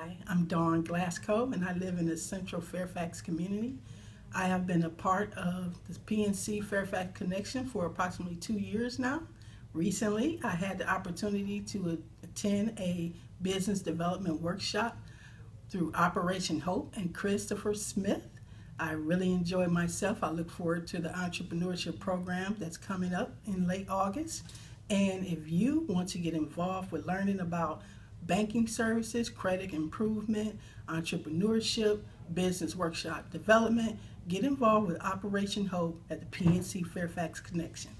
Hi, I'm Dawn Glasgow, and I live in the Central Fairfax community. I have been a part of the PNC Fairfax Connection for approximately two years now. Recently, I had the opportunity to attend a business development workshop through Operation Hope and Christopher Smith. I really enjoyed myself. I look forward to the entrepreneurship program that's coming up in late August. And if you want to get involved with learning about banking services, credit improvement, entrepreneurship, business workshop development, get involved with Operation Hope at the PNC Fairfax Connection.